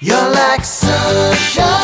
You're like sunshine